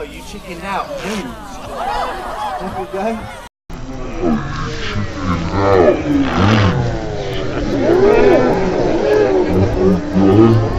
Oh, you chickened out. Dude. we go. Oh, you chickened out.